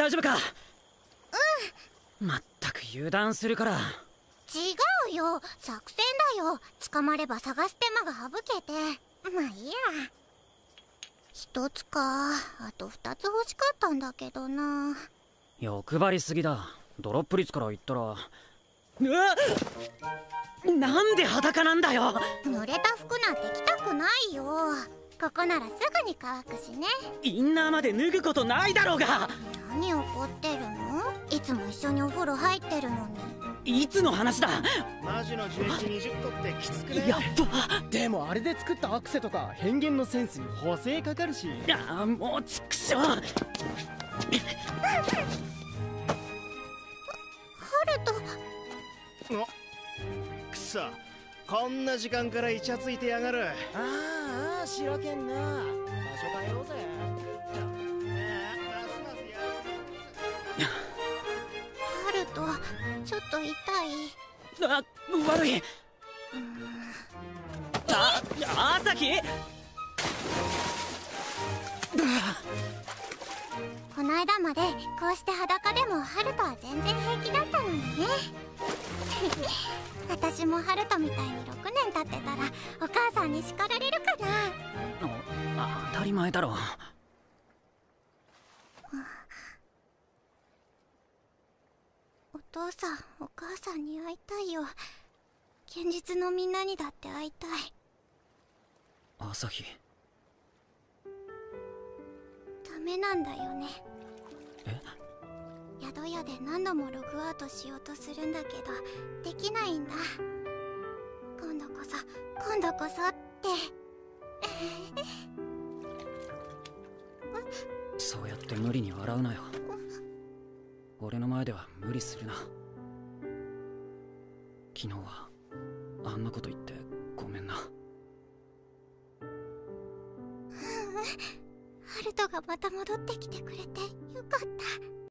大丈夫か？うん。まったく油断するから。違うよ。作戦だよ。捕まれば探す手間が省けて。まあいいや。一つか。あと二つ欲しかったんだけどな。欲張りすぎだ。ドロップ率から言ったら。うわなんで裸なんだよ！濡れた服なんて着たくないよ。ここならすぐに乾くしね。インナーまで脱ぐことないだろうが何怒ってるの？いつも一緒にお風呂入ってるのに。いつの話だマジの1120個ってきつくね？やっぱでもあれで作ったアクセとか変幻のセンスに補正かかるし。いやもうちくしょ。うハルト。おくそ。こんな時間からイチャついてやがる。ああ白けんな。場所変えようぜちょっと痛い。あ悪い。あ朝日？この間までこうして裸でもハルトは全然平気だったのにね。私もハルトみたいに6年経ってたらお母さんに叱られるかな。当たり前だろお父さんお母さんに会いたいよ。現実のみんなにだって会いたい。朝日。ダメなんだよね。え？宿屋で何度もログアウトしようとするんだけどできないんだ。今度こそ今度こそって。そうやって無理に笑うなよ俺の前では無理するな。昨日はあんなこと言ってごめんな。ハルトがまた戻ってきてくれてよかった。